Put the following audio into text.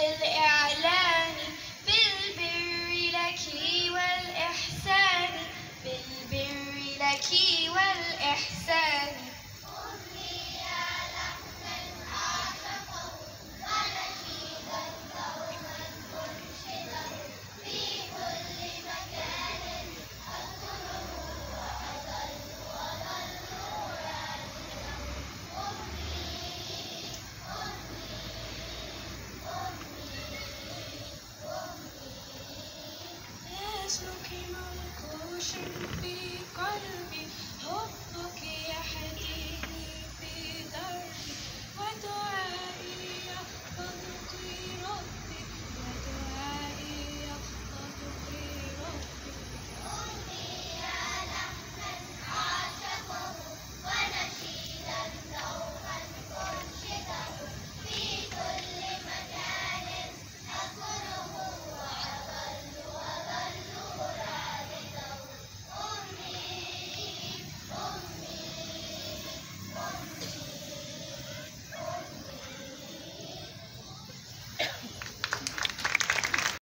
till في قلبي حبك